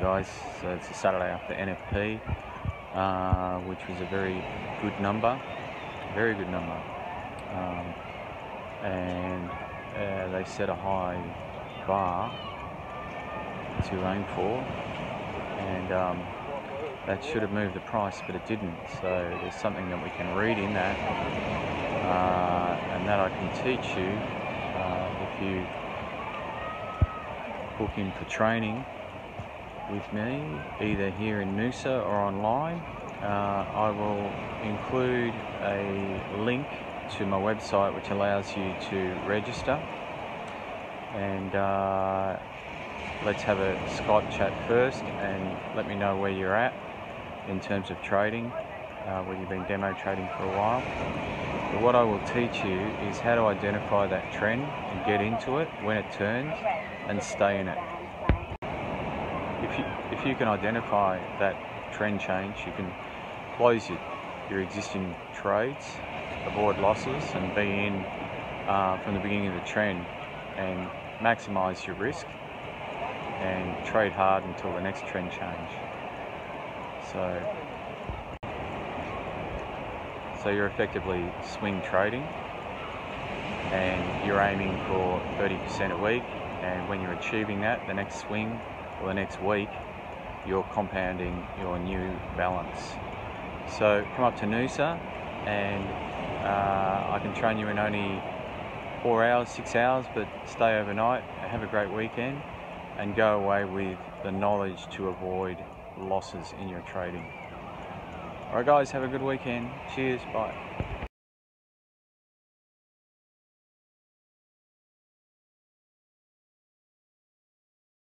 guys. So it's a Saturday after NFP, uh, which was a very good number, very good number. Um, and uh, they set a high bar to aim for, and um, that should have moved the price, but it didn't. So there's something that we can read in that, uh, and that I can teach you uh, if you book in for training with me, either here in Noosa or online. Uh, I will include a link to my website which allows you to register and uh, let's have a Skype chat first and let me know where you're at in terms of trading, uh, you've been demo trading for a while. But what I will teach you is how to identify that trend and get into it when it turns and stay in it. If you, if you can identify that trend change, you can close your, your existing trades, avoid losses and be in uh, from the beginning of the trend and maximize your risk and trade hard until the next trend change. So, so you're effectively swing trading and you're aiming for 30% a week and when you're achieving that, the next swing or the next week, you're compounding your new balance. So come up to Noosa and uh, I can train you in only four hours, six hours, but stay overnight, have a great weekend and go away with the knowledge to avoid losses in your trading. Alright guys, have a good weekend. Cheers, bye.